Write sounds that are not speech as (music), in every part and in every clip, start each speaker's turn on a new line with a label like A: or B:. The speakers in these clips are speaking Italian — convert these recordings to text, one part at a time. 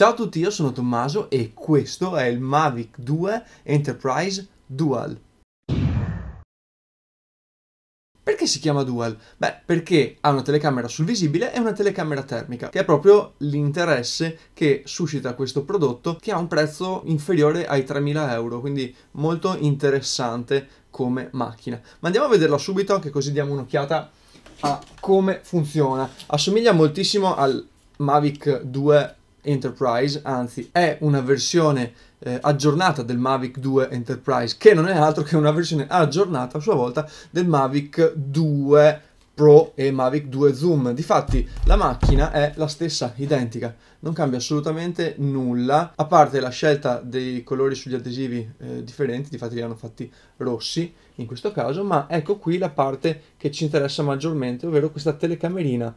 A: Ciao a tutti, io sono Tommaso e questo è il Mavic 2 Enterprise Dual. Perché si chiama Dual? Beh, perché ha una telecamera sul visibile e una telecamera termica, che è proprio l'interesse che suscita questo prodotto che ha un prezzo inferiore ai 3.000 euro, quindi molto interessante come macchina. Ma andiamo a vederla subito, che così diamo un'occhiata a come funziona. Assomiglia moltissimo al Mavic 2 Enterprise, anzi è una versione eh, aggiornata del Mavic 2 Enterprise, che non è altro che una versione aggiornata a sua volta del Mavic 2 Pro e Mavic 2 Zoom. Difatti la macchina è la stessa, identica, non cambia assolutamente nulla, a parte la scelta dei colori sugli adesivi eh, differenti, difatti li hanno fatti rossi in questo caso, ma ecco qui la parte che ci interessa maggiormente, ovvero questa telecamerina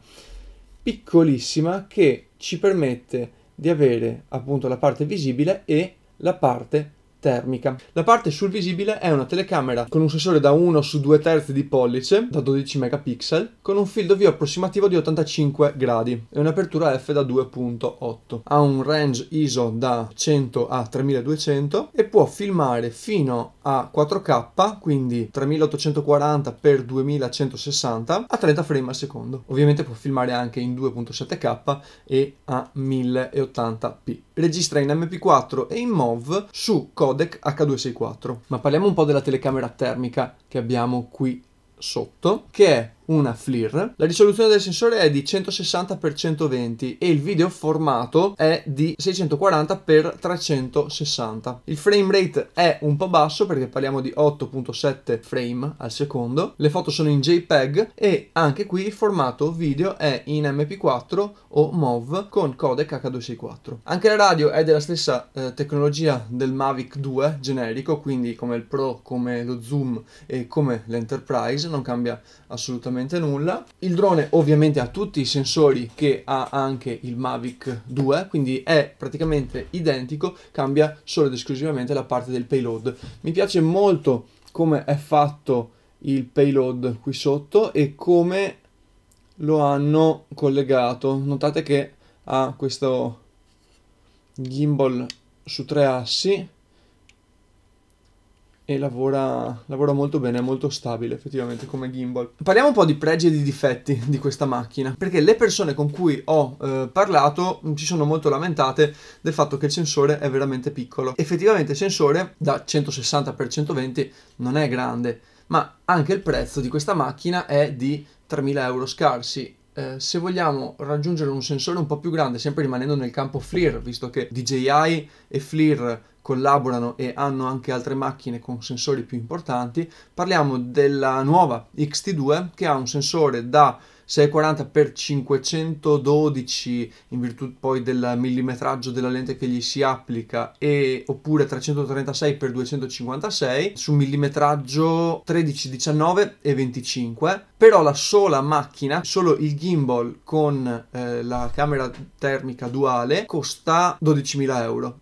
A: piccolissima che ci permette di avere appunto la parte visibile e la parte termica. La parte sul visibile è una telecamera con un sensore da 1 su 2 terzi di pollice da 12 megapixel con un field of view approssimativo di 85 gradi e un'apertura f da 2.8. Ha un range ISO da 100 a 3200 e può filmare fino a 4K, quindi 3840 x 2160 a 30 frame al secondo. Ovviamente può filmare anche in 2.7K e a 1080p. Registra in MP4 e in MOV su codice codec H264. Ma parliamo un po' della telecamera termica che abbiamo qui sotto, che è una FLIR. La risoluzione del sensore è di 160x120 e il video formato è di 640x360. Il frame rate è un po' basso perché parliamo di 8.7 frame al secondo. Le foto sono in JPEG e anche qui il formato video è in MP4 o MOV con codec H264. Anche la radio è della stessa eh, tecnologia del Mavic 2 generico, quindi come il Pro, come lo Zoom e come l'Enterprise, non cambia assolutamente assolutamente nulla. Il drone ovviamente ha tutti i sensori che ha anche il Mavic 2, quindi è praticamente identico, cambia solo ed esclusivamente la parte del payload. Mi piace molto come è fatto il payload qui sotto e come lo hanno collegato. Notate che ha questo gimbal su tre assi e lavora, lavora, molto bene, è molto stabile effettivamente come gimbal. Parliamo un po' di pregi e di difetti di questa macchina, perché le persone con cui ho eh, parlato ci sono molto lamentate del fatto che il sensore è veramente piccolo. Effettivamente il sensore da 160x120 non è grande, ma anche il prezzo di questa macchina è di 3.000 euro scarsi. Eh, se vogliamo raggiungere un sensore un po' più grande, sempre rimanendo nel campo FLIR, visto che DJI e FLIR collaborano e hanno anche altre macchine con sensori più importanti. Parliamo della nuova XT2 che ha un sensore da 640x512 in virtù poi del millimetraggio della lente che gli si applica e oppure 336x256 su millimetraggio 13, 19 e 25 però la sola macchina solo il gimbal con eh, la camera termica duale costa 12.000 euro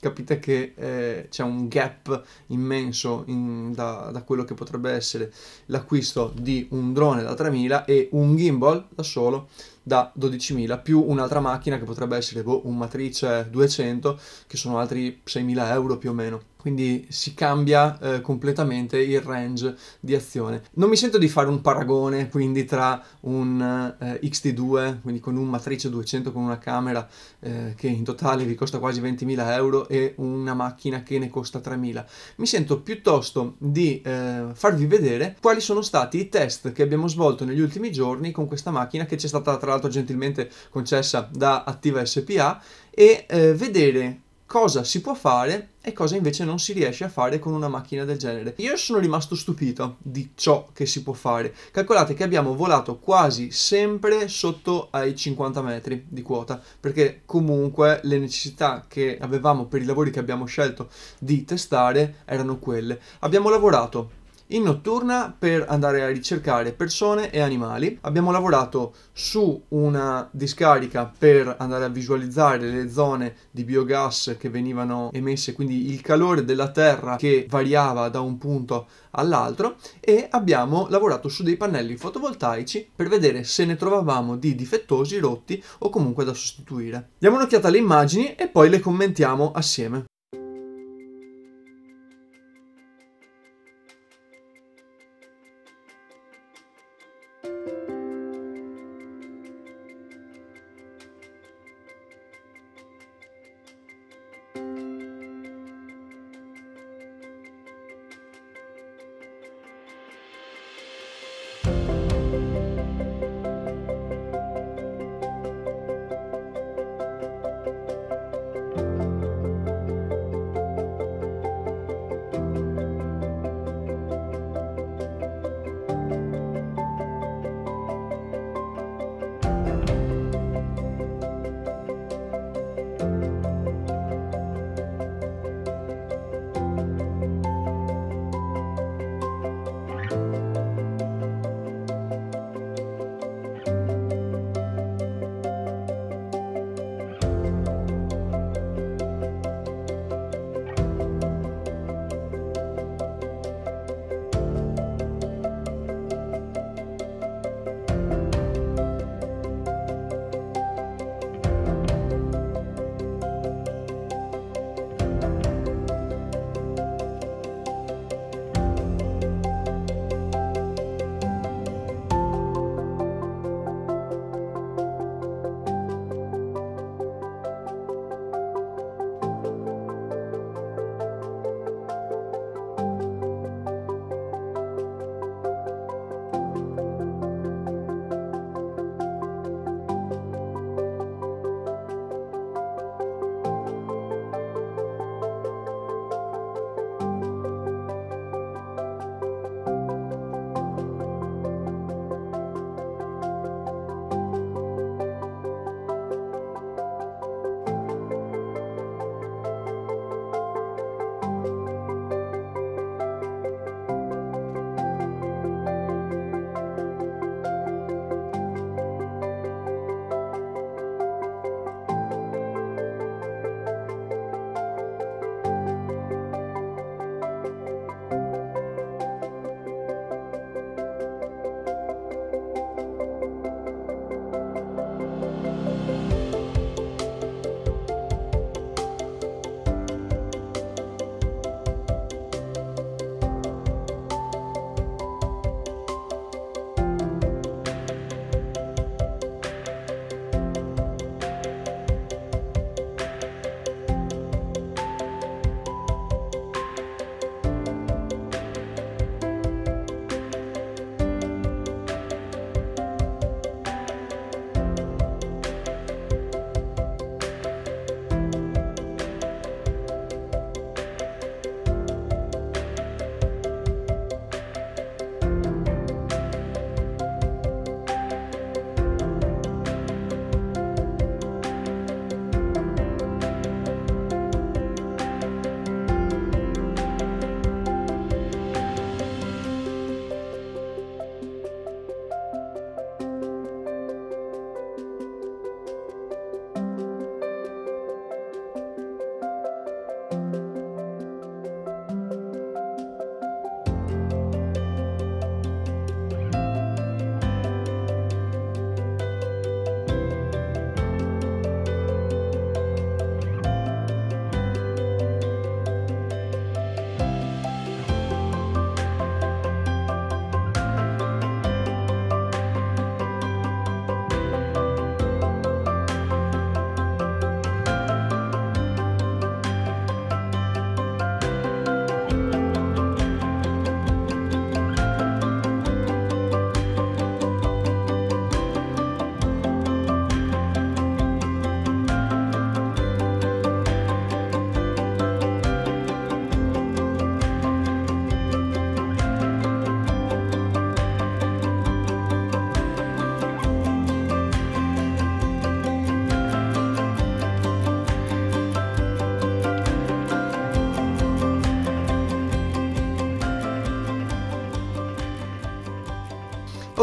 A: capite che eh, c'è un gap immenso in, da, da, quello che potrebbe essere l'acquisto di un drone da 3000 e un gimbal da solo da 12.000 più un'altra macchina che potrebbe essere boh, un matrice 200 che sono altri 6.000 euro più o meno quindi si cambia eh, completamente il range di azione. Non mi sento di fare un paragone quindi tra un eh, XT2, quindi con un matrice 200 con una camera eh, che in totale vi costa quasi 20.000 euro e una macchina che ne costa 3.000. Mi sento piuttosto di eh, farvi vedere quali sono stati i test che abbiamo svolto negli ultimi giorni con questa macchina che ci è stata tra l'altro gentilmente concessa da Attiva SPA e eh, vedere cosa si può fare e cosa invece non si riesce a fare con una macchina del genere. Io sono rimasto stupito di ciò che si può fare. Calcolate che abbiamo volato quasi sempre sotto ai 50 metri di quota, perché comunque le necessità che avevamo per i lavori che abbiamo scelto di testare erano quelle. Abbiamo lavorato in notturna per andare a ricercare persone e animali. Abbiamo lavorato su una discarica per andare a visualizzare le zone di biogas che venivano emesse, quindi il calore della terra che variava da un punto all'altro e abbiamo lavorato su dei pannelli fotovoltaici per vedere se ne trovavamo di difettosi, rotti o comunque da sostituire. Diamo un'occhiata alle immagini e poi le commentiamo assieme.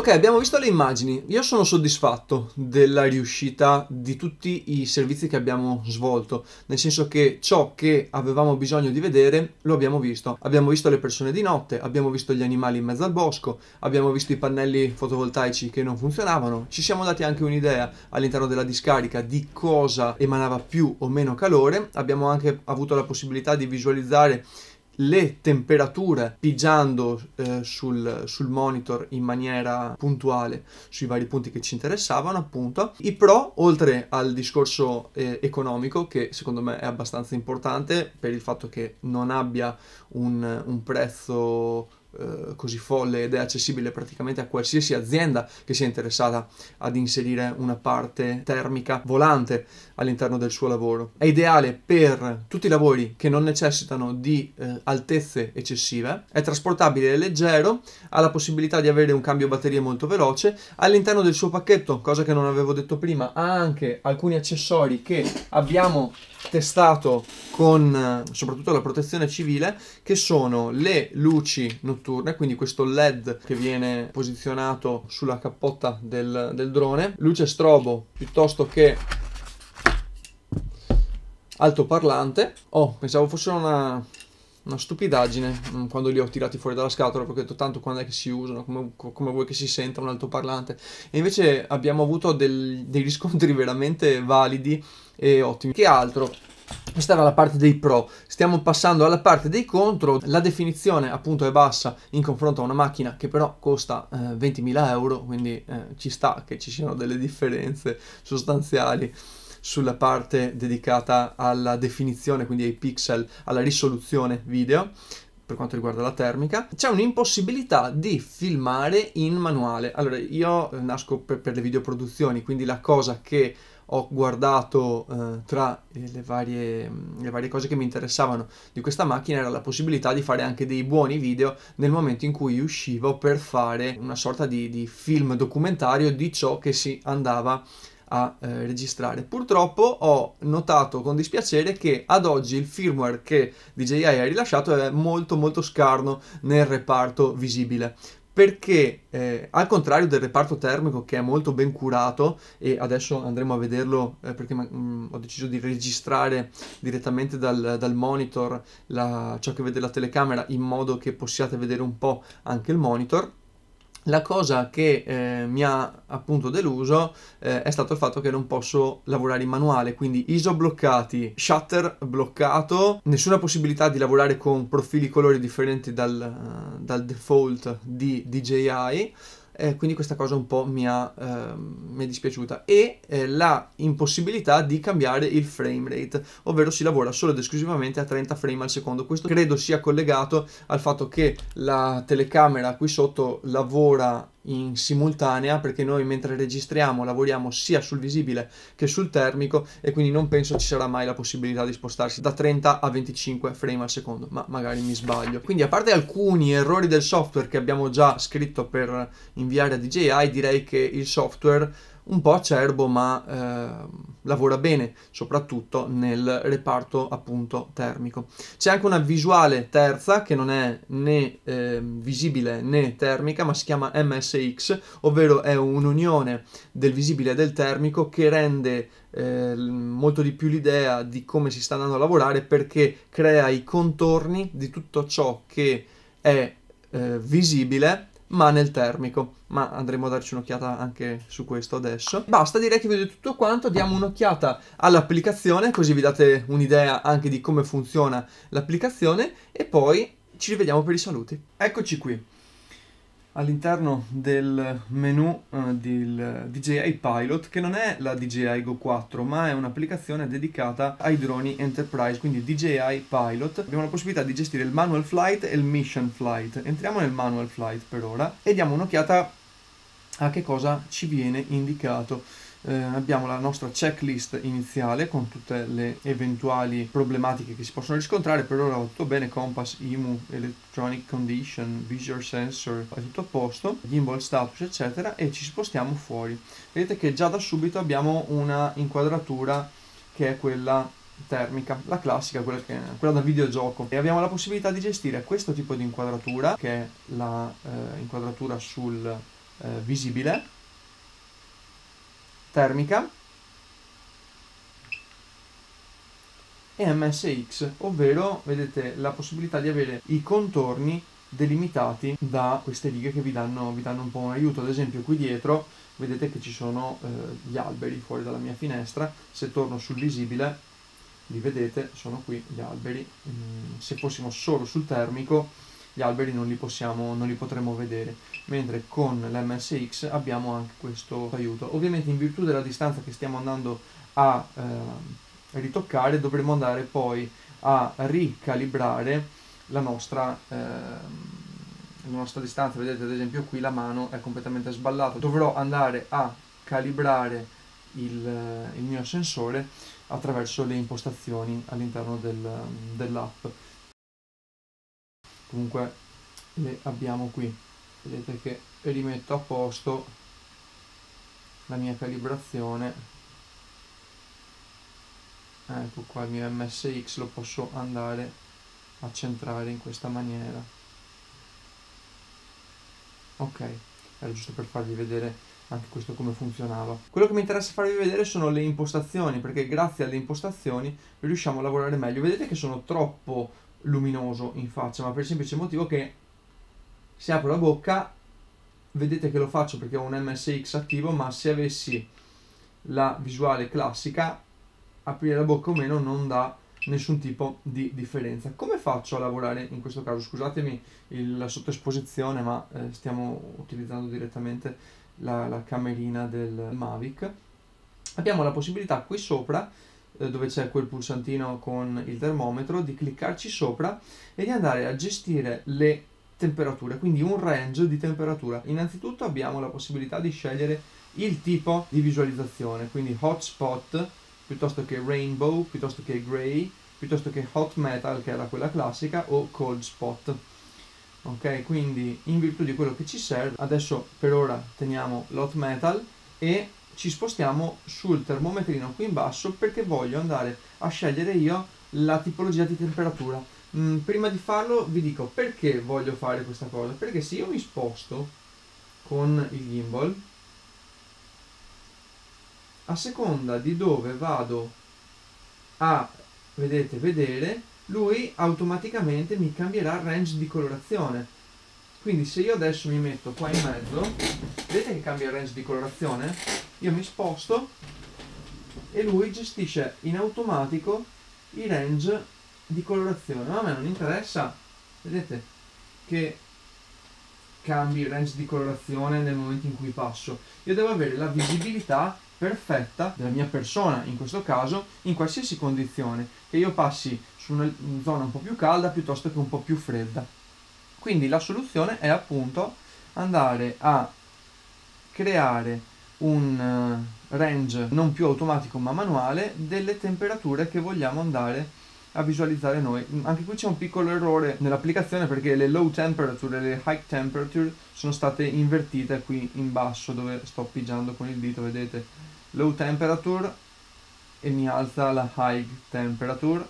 A: Ok, abbiamo visto le immagini. Io sono soddisfatto della riuscita di tutti i servizi che abbiamo svolto, nel senso che ciò che avevamo bisogno di vedere lo abbiamo visto. Abbiamo visto le persone di notte, abbiamo visto gli animali in mezzo al bosco, abbiamo visto i pannelli fotovoltaici che non funzionavano, ci siamo dati anche un'idea all'interno della discarica di cosa emanava più o meno calore, abbiamo anche avuto la possibilità di visualizzare le temperature pigiando eh, sul, sul, monitor in maniera puntuale sui vari punti che ci interessavano appunto. I pro oltre al discorso eh, economico che secondo me è abbastanza importante per il fatto che non abbia un, un prezzo così folle ed è accessibile praticamente a qualsiasi azienda che sia interessata ad inserire una parte termica volante all'interno del suo lavoro. È ideale per tutti i lavori che non necessitano di eh, altezze eccessive, è trasportabile e leggero, ha la possibilità di avere un cambio batterie molto veloce, all'interno del suo pacchetto, cosa che non avevo detto prima, ha anche alcuni accessori che abbiamo testato con soprattutto la protezione civile che sono le luci notturne quindi questo led che viene posizionato sulla cappotta del, del drone. Luce strobo piuttosto che altoparlante. Oh pensavo fosse una una stupidaggine mm, quando li ho tirati fuori dalla scatola perché ho detto tanto quando è che si usano, come, come vuoi che si senta un altoparlante. E invece abbiamo avuto del, dei riscontri (laughs) veramente validi e ottimi. Che altro? Questa era la parte dei pro, stiamo passando alla parte dei contro, la definizione appunto è bassa in confronto a una macchina che però costa eh, 20.000 euro, quindi eh, ci sta che ci siano delle differenze sostanziali sulla parte dedicata alla definizione, quindi ai pixel, alla risoluzione video per quanto riguarda la termica, c'è un'impossibilità di filmare in manuale. Allora, io nasco per, per le videoproduzioni, quindi la cosa che ho guardato eh, tra le varie, le varie, cose che mi interessavano di questa macchina era la possibilità di fare anche dei buoni video nel momento in cui uscivo per fare una sorta di, di film documentario di ciò che si andava a a eh, registrare. Purtroppo ho notato con dispiacere che ad oggi il firmware che DJI ha rilasciato è molto molto scarno nel reparto visibile perché eh, al contrario del reparto termico che è molto ben curato e adesso andremo a vederlo eh, perché mh, mm, ho deciso di registrare direttamente dal, dal monitor la, ciò che vede la telecamera in modo che possiate vedere un po' anche il monitor la cosa che eh, mi ha appunto deluso eh, è stato il fatto che non posso lavorare in manuale, quindi ISO bloccati, shutter bloccato, nessuna possibilità di lavorare con profili colori differenti dal, uh, dal default di DJI eh, quindi questa cosa un po' mi, ha, eh, mi è dispiaciuta. E eh, la impossibilità di cambiare il frame rate ovvero si lavora solo ed esclusivamente a 30 frame al secondo. Questo credo sia collegato al fatto che la telecamera qui sotto lavora in simultanea perché noi mentre registriamo lavoriamo sia sul visibile che sul termico e quindi non penso ci sarà mai la possibilità di spostarsi da 30 a 25 frame al secondo ma magari mi sbaglio. Quindi a parte alcuni errori del software che abbiamo già scritto per inviare a DJI direi che il software un po' acerbo ma eh, lavora bene soprattutto nel reparto appunto termico. C'è anche una visuale terza che non è né eh, visibile né termica ma si chiama MSX ovvero è un'unione del visibile e del termico che rende eh, molto di più l'idea di come si sta andando a lavorare perché crea i contorni di tutto ciò che è eh, visibile ma nel termico. Ma andremo a darci un'occhiata anche su questo adesso. Basta, direi che detto tutto quanto. Diamo un'occhiata all'applicazione, così vi date un'idea anche di come funziona l'applicazione. E poi ci rivediamo per i saluti. Eccoci qui all'interno del menu uh, del DJI Pilot che non è la DJI Go 4 ma è un'applicazione dedicata ai droni Enterprise quindi DJI Pilot. Abbiamo la possibilità di gestire il manual flight e il mission flight. Entriamo nel manual flight per ora e diamo un'occhiata a che cosa ci viene indicato eh, abbiamo la nostra checklist iniziale con tutte le eventuali problematiche che si possono riscontrare. Per ora va tutto bene compass IMU electronic condition visual sensor è tutto a posto gimbal status eccetera e ci spostiamo fuori. Vedete che già da subito abbiamo una inquadratura che è quella termica, la classica, quella, che, quella da videogioco. E abbiamo la possibilità di gestire questo tipo di inquadratura che è la eh, sul eh, visibile, termica. E MSX, ovvero vedete la possibilità di avere i contorni delimitati da queste righe che vi danno, vi danno un po' un aiuto. Ad esempio qui dietro vedete che ci sono eh, gli alberi fuori dalla mia finestra, se torno sul visibile li vedete, sono qui gli alberi, mm, se fossimo solo sul termico gli alberi non li, possiamo, non li potremo vedere, mentre con l'MSX abbiamo anche questo aiuto. Ovviamente in virtù della distanza che stiamo andando a eh, ritoccare dovremo andare poi a ricalibrare la nostra, eh, la nostra distanza. Vedete ad esempio qui la mano è completamente sballata, dovrò andare a calibrare il, il mio sensore attraverso le impostazioni all'interno del, dell'app comunque le abbiamo qui. Vedete che rimetto a posto la mia calibrazione. Ecco qua il mio MSX lo posso andare a centrare in questa maniera. Ok era giusto per farvi vedere anche questo come funzionava. Quello che mi interessa farvi vedere sono le impostazioni perché grazie alle impostazioni riusciamo a lavorare meglio. Vedete che sono troppo luminoso in faccia, ma per il semplice motivo che se apro la bocca, vedete che lo faccio perché ho un MSX attivo, ma se avessi la visuale classica, aprire la bocca o meno non dà nessun tipo di differenza. Come faccio a lavorare in questo caso? Scusatemi il, la sottoesposizione, ma eh, stiamo utilizzando direttamente la, la camerina del Mavic. Abbiamo la possibilità qui sopra dove c'è quel pulsantino con il termometro, di cliccarci sopra e di andare a gestire le temperature, quindi un range di temperatura. Innanzitutto abbiamo la possibilità di scegliere il tipo di visualizzazione, quindi hotspot piuttosto che rainbow, piuttosto che gray, piuttosto che hot metal che era quella classica o cold spot. Ok, quindi in virtù di quello che ci serve, adesso per ora teniamo l'hot metal e ci spostiamo sul termometrino qui in basso perché voglio andare a scegliere io la tipologia di temperatura. Mm, prima di farlo vi dico perché voglio fare questa cosa. Perché se io mi sposto con il gimbal, a seconda di dove vado a vedete, vedere, lui automaticamente mi cambierà il range di colorazione. Quindi se io adesso mi metto qua in mezzo, vedete che cambia il range di colorazione? io mi sposto e lui gestisce in automatico i range di colorazione. Ma a me non interessa. Vedete che cambi il range di colorazione nel momento in cui passo. Io devo avere la visibilità perfetta della mia persona in questo caso in qualsiasi condizione. Che io passi su una zona un po' più calda piuttosto che un po' più fredda quindi la soluzione è appunto andare a creare un eh, range non più automatico ma manuale delle temperature che vogliamo andare a visualizzare noi. Anche qui c'è un piccolo errore nell'applicazione perché le low temperature e le high temperature sono state invertite qui in basso dove sto pigiando con il dito, vedete? Low temperature e mi alza la high temperature,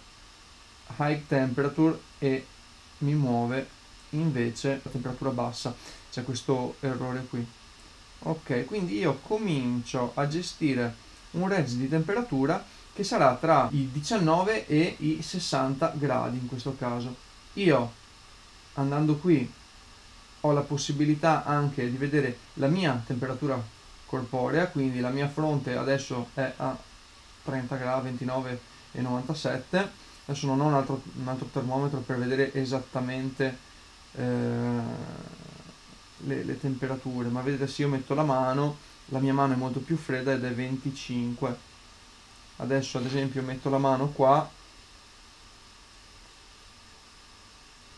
A: high temperature e mi muove invece la temperatura bassa. C'è questo errore qui ok quindi io comincio a gestire un range di temperatura che sarà tra i 19 e i 60 gradi in questo caso io andando qui ho la possibilità anche di vedere la mia temperatura corporea quindi la mia fronte adesso è a 30 gradi 29 e 97 adesso non ho un altro, un altro termometro per vedere esattamente eh, le, le temperature, ma vedete se io metto la mano, la mia mano è molto più fredda ed è 25. Adesso ad esempio metto la mano qua,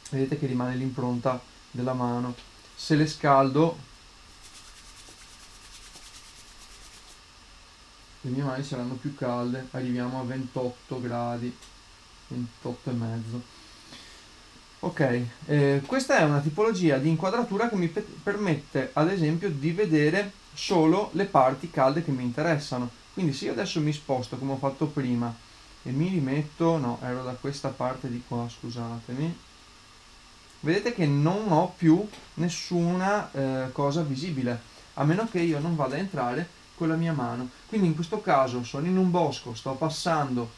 A: vedete che rimane l'impronta della mano. Se le scaldo, le mie mani saranno più calde, arriviamo a 28 gradi, 28 e mezzo. Ok, eh, questa è una tipologia di inquadratura che mi pe- permette ad esempio di vedere solo le parti calde che mi interessano. Quindi se io adesso mi sposto come ho fatto prima e mi rimetto, no, ero da questa parte di qua, scusatemi, vedete che non ho più nessuna eh, cosa visibile. a meno che io non vada a entrare con la mia mano. Quindi in questo caso sono in un bosco, sto passando,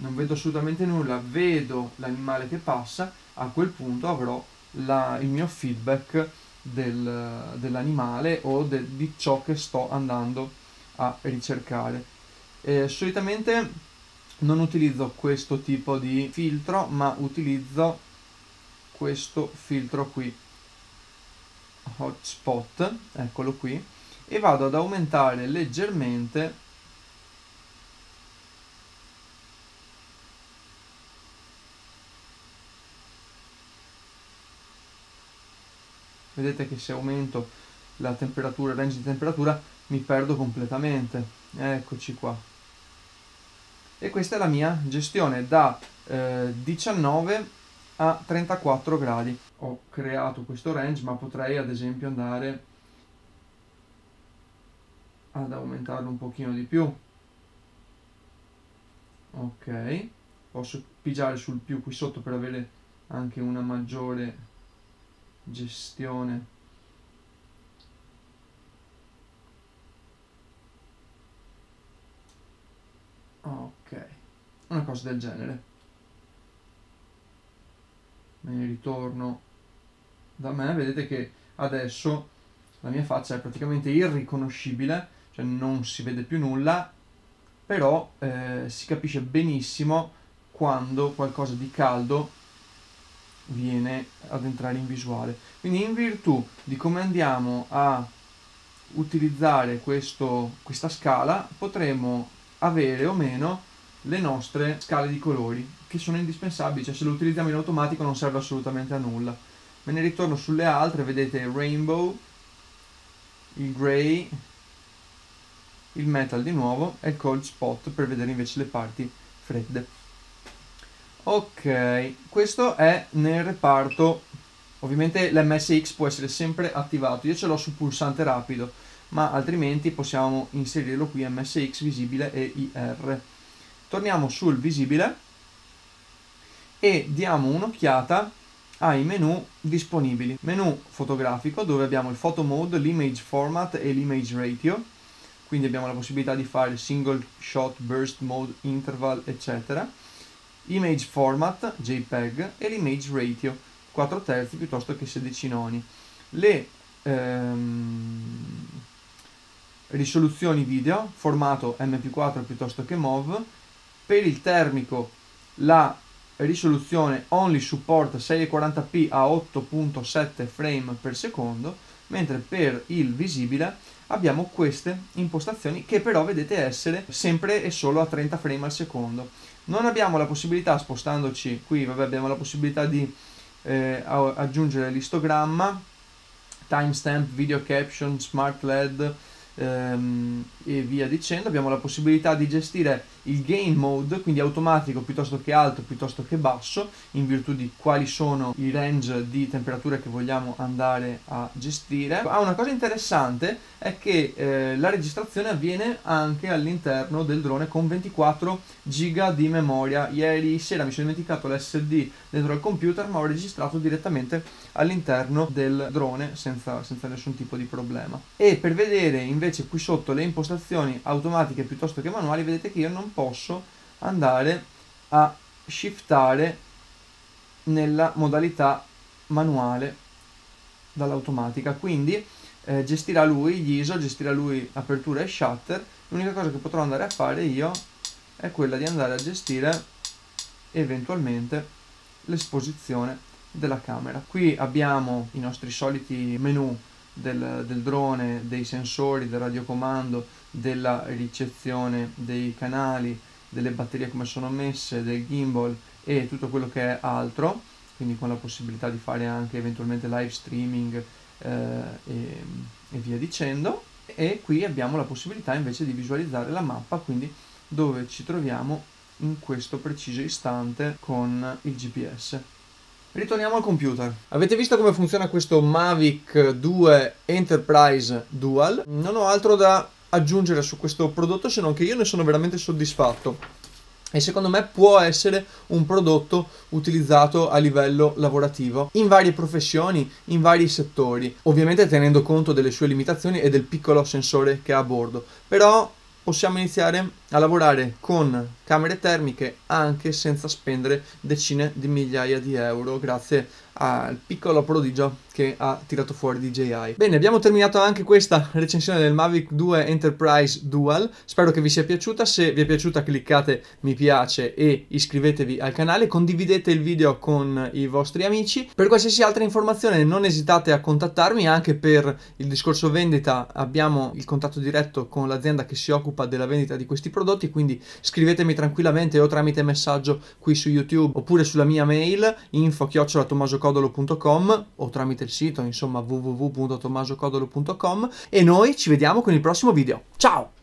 A: non vedo assolutamente nulla, vedo l'animale che passa, a quel punto avrò la, il mio feedback del, dell'animale o de, di ciò che sto andando a ricercare. Eh, solitamente non utilizzo questo tipo di filtro, ma utilizzo questo filtro qui, hotspot, eccolo qui, e vado ad aumentare leggermente vedete che se aumento la temperatura, il range di temperatura mi perdo completamente. Eccoci qua. E questa è la mia gestione da eh, 19 a 34 gradi. Ho creato questo range ma potrei ad esempio andare ad aumentarlo un pochino di più. Ok. Posso pigiare sul più qui sotto per avere anche una maggiore gestione. Ok una cosa del genere. Me ne ritorno. Da me vedete che adesso la mia faccia è praticamente irriconoscibile cioè non si vede più nulla però eh, si capisce benissimo quando qualcosa di caldo viene ad entrare in visuale. Quindi in virtù di come andiamo a utilizzare questo, questa scala potremo avere o meno le nostre scale di colori che sono indispensabili, cioè se lo utilizziamo in automatico non serve assolutamente a nulla. Me ne ritorno sulle altre, vedete il rainbow, il gray, il metal di nuovo e il cold spot per vedere invece le parti fredde. Ok, questo è nel reparto, ovviamente l'MSX può essere sempre attivato, io ce l'ho sul pulsante rapido, ma altrimenti possiamo inserirlo qui MSX visibile e IR. Torniamo sul visibile e diamo un'occhiata ai menu disponibili. Menu fotografico dove abbiamo il photo mode, l'image format e l'image ratio, quindi abbiamo la possibilità di fare single shot, burst mode, interval, eccetera image format JPEG e l'image ratio 4 terzi piuttosto che 16 noni. Le ehm, risoluzioni video formato MP4 piuttosto che MOV per il termico la risoluzione only support 640p a 8.7 frame per secondo mentre per il visibile abbiamo queste impostazioni che però vedete essere sempre e solo a 30 frame al secondo non abbiamo la possibilità, spostandoci qui, vabbè, abbiamo la possibilità di eh, aggiungere l'istogramma, timestamp, video caption, smart LED, ehm, e via dicendo. Abbiamo la possibilità di gestire il gain mode, quindi automatico piuttosto che alto, piuttosto che basso, in virtù di quali sono i range di temperature che vogliamo andare a gestire. Ah, una cosa interessante è che eh, la registrazione avviene anche all'interno del drone con 24 giga di memoria. Ieri sera mi sono dimenticato l'SD dentro al computer, ma ho registrato direttamente all'interno del drone senza, senza nessun tipo di problema. E per vedere invece qui sotto le impostazioni automatiche piuttosto che manuali, vedete che io non posso andare a shiftare nella modalità manuale dall'automatica. Quindi eh, gestirà lui gli ISO, gestirà lui apertura e shutter. L'unica cosa che potrò andare a fare io è quella di andare a gestire eventualmente l'esposizione della camera. Qui abbiamo i nostri soliti menu del, del drone, dei sensori, del radiocomando, della ricezione dei canali, delle batterie come sono messe, del gimbal e tutto quello che è altro, quindi con la possibilità di fare anche eventualmente live streaming eh, e, e via dicendo. E qui abbiamo la possibilità invece di visualizzare la mappa, quindi dove ci troviamo in questo preciso istante con il GPS. Ritorniamo al computer. Avete visto come funziona questo Mavic 2 Enterprise Dual? Non ho altro da aggiungere su questo prodotto se non che io ne sono veramente soddisfatto. e secondo me può essere un prodotto utilizzato a livello lavorativo in varie professioni, in vari settori, ovviamente tenendo conto delle sue limitazioni e del piccolo sensore che ha a bordo. Però possiamo iniziare a lavorare con camere termiche anche senza spendere decine di migliaia di euro grazie al piccolo prodigio che ha tirato fuori DJI. Bene, abbiamo terminato anche questa recensione del Mavic 2 Enterprise Dual. Spero che vi sia piaciuta. Se vi è piaciuta cliccate mi piace e iscrivetevi al canale, condividete il video con i vostri amici. Per qualsiasi altra informazione non esitate a contattarmi, anche per il discorso vendita abbiamo il contatto diretto con l'azienda che si occupa della vendita di questi prodotti, quindi scrivetemi tranquillamente o tramite messaggio qui su YouTube oppure sulla mia mail info-tomasocodolo.com o tramite il sito insomma www.tomasocodolo.com e noi ci vediamo con il prossimo video. Ciao!